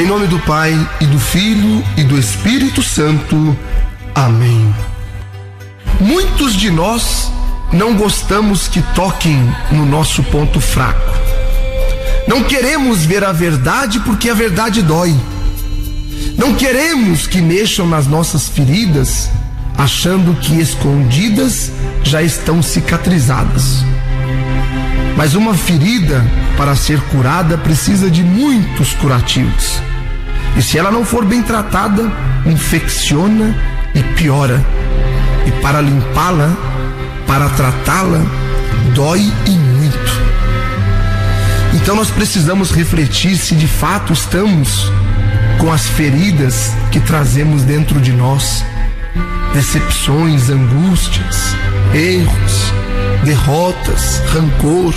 Em nome do Pai e do Filho e do Espírito Santo. Amém. Muitos de nós não gostamos que toquem no nosso ponto fraco. Não queremos ver a verdade porque a verdade dói. Não queremos que mexam nas nossas feridas, achando que escondidas já estão cicatrizadas. Mas uma ferida, para ser curada, precisa de muitos curativos. E se ela não for bem tratada, infecciona e piora. E para limpá-la, para tratá-la, dói e muito. Então nós precisamos refletir se de fato estamos com as feridas que trazemos dentro de nós, decepções, angústias, erros, derrotas, rancor.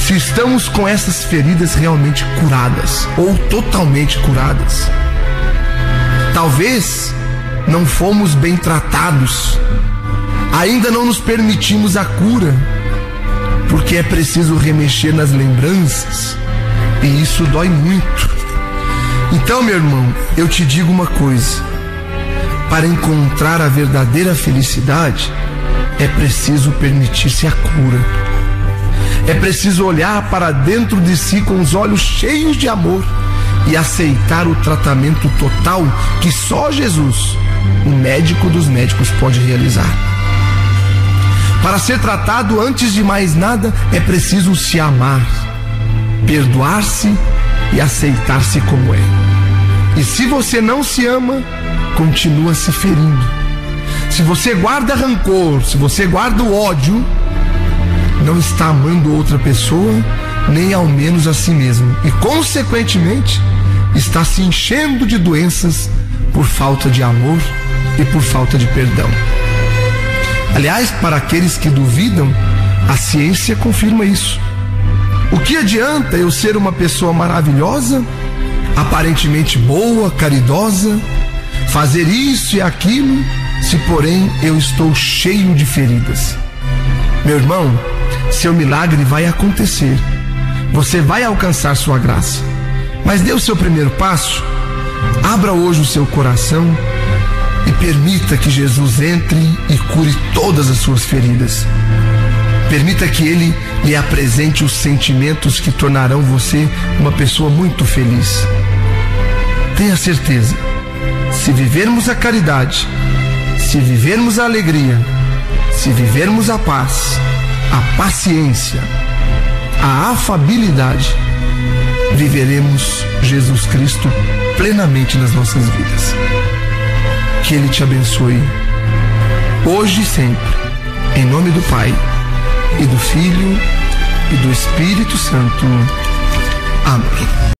Se estamos com essas feridas realmente curadas ou totalmente curadas. Talvez não fomos bem tratados, ainda não nos permitimos a cura, porque é preciso remexer nas lembranças e isso dói muito. Então, meu irmão, eu te digo uma coisa: para encontrar a verdadeira felicidade, é preciso permitir-se a cura. É preciso olhar para dentro de si com os olhos cheios de amor e aceitar o tratamento total que só Jesus, o médico dos médicos, pode realizar. Para ser tratado, antes de mais nada, é preciso se amar, perdoar-se e aceitar-se como é. E se você não se ama, continua se ferindo. Se você guarda rancor, se você guarda o ódio, não está amando outra pessoa, nem ao menos a si mesmo. E, consequentemente, está se enchendo de doenças por falta de amor e por falta de perdão. Aliás, para aqueles que duvidam, a ciência confirma isso. O que adianta eu ser uma pessoa maravilhosa, aparentemente boa, caridosa, fazer isso e aquilo, se porém eu estou cheio de feridas? Meu irmão, seu milagre vai acontecer. Você vai alcançar sua graça. Mas dê o seu primeiro passo. Abra hoje o seu coração e permita que Jesus entre e cure todas as suas feridas. Permita que Ele lhe apresente os sentimentos que tornarão você uma pessoa muito feliz. Tenha certeza, se vivermos a caridade, se vivermos a alegria, se vivermos a paz, a paciência, a afabilidade, viveremos Jesus Cristo plenamente nas nossas vidas. Que Ele te abençoe, hoje e sempre, em nome do Pai, e do Filho, e do Espírito Santo. Amém.